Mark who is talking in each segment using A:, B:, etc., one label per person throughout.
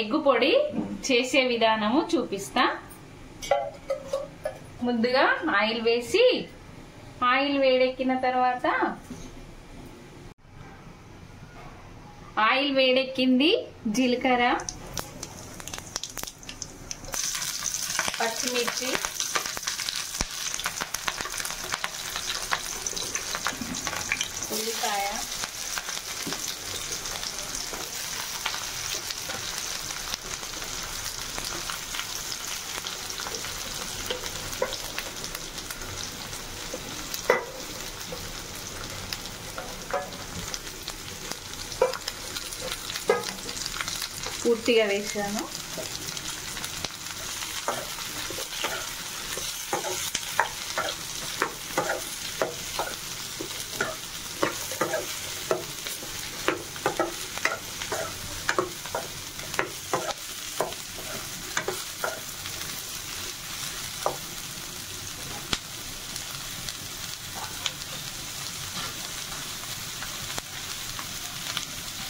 A: Egg పొడి చేసే విధానము చూపిస్తా. ముందుగా ఆయిల్ వేసి ఆయిల్ వేడెక్కిన తర్వాత ఆయిల్ వేడెక్కింది జీలకర్ర పచ్చిమిర్చి ఉల్లిపాయ. పూర్తిగా వేసాను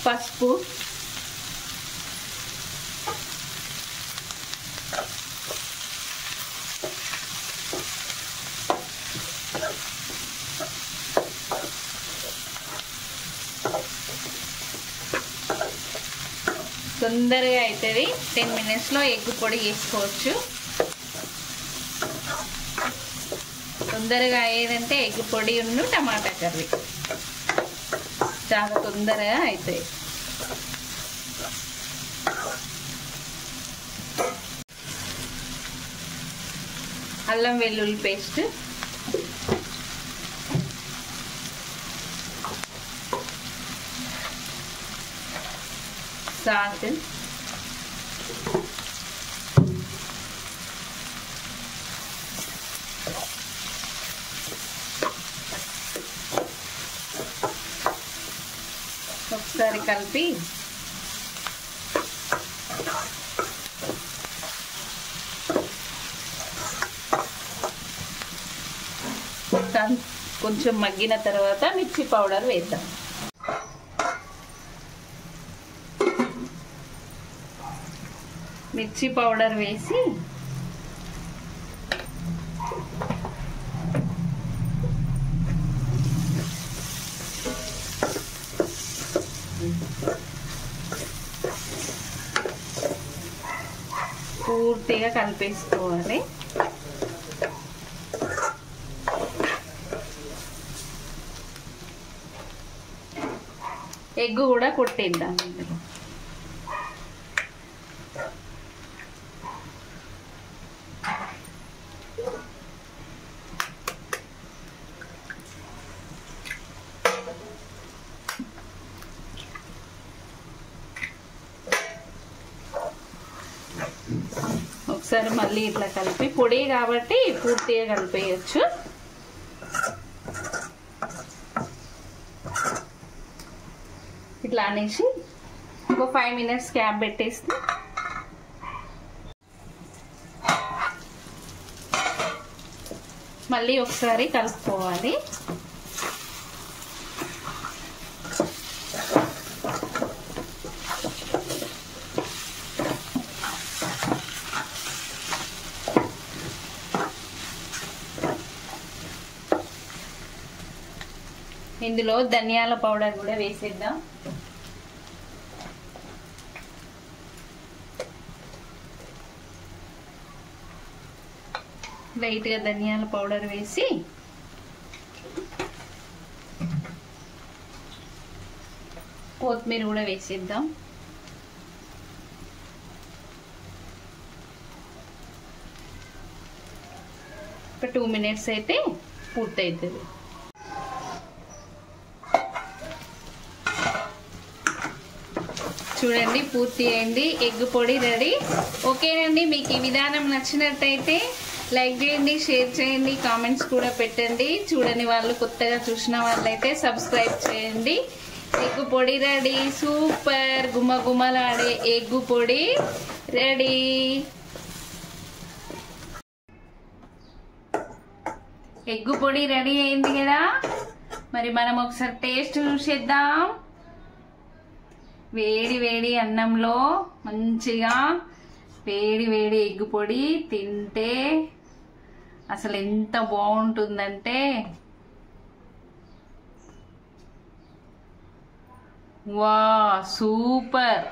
A: పసుపు తొందరగా అవుతుంది టెన్ మినిట్స్లో ఎగ్ పొడి వేసుకోవచ్చు తొందరగా అయ్యేదంటే ఎగ్ పొడి ఉన్న టమాటా కర్రీ. చాలా తొందరగా అవుతాయి అల్లం వెల్లుల్లి పేస్ట్. సాల్ట్ ఒకసారి కలిపి కొంచెం మగ్గిన తర్వాత మిర్చి పౌడర్ వేద్దాం. మిర్చి పౌడర్ వేసి పూర్తిగా కలిపేసుకోవాలి. ఎగ్ కూడా కొట్టేద్దాం ఇందులో. ఒకసారి మళ్ళీ ఇట్లా కలిపి పొడి కాబట్టి పూర్తిగా కలిపేయచ్చు. ఇట్లా అనేసి ఒక ఫైవ్ మినిట్స్ క్యాప్ పెట్టేస్తే. మళ్ళీ ఒకసారి కలుపుకోవాలి. ఇందులో ధనియాల పౌడర్ కూడా వేసేద్దాం. లైట్గా ధనియాల పౌడర్ వేసి కొత్తిమీర కూడా వేసేద్దాం. ఒక టూ మినిట్స్ అయితే పూర్తవుతుంది చూడండి పూర్తి అయింది. ఎగ్ పొడి రెడీ. ఓకేనండి మీకు ఈ విధానం నచ్చినట్టయితే లైక్ చేయండి షేర్ చేయండి కామెంట్స్ కూడా పెట్టండి. చూడని వాళ్ళు కొత్తగా చూసిన వాళ్ళైతే సబ్స్క్రైబ్ చేయండి. ఎగ్ పొడి రెడీ. సూపర్! గుమ్మ గుమ్మలాడే ఎగ్గు పొడి రెడీ. ఎగ్గు పొడి రెడీ అయింది కదా? మరి మనం ఒకసారి టేస్ట్ చూసేద్దాం. వేడి వేడి అన్నంలో మంచిగా వేడి వేడి ఎగ్గు పొడి తింటే అసలు ఎంత బాగుంటుందంటే వా సూపర్.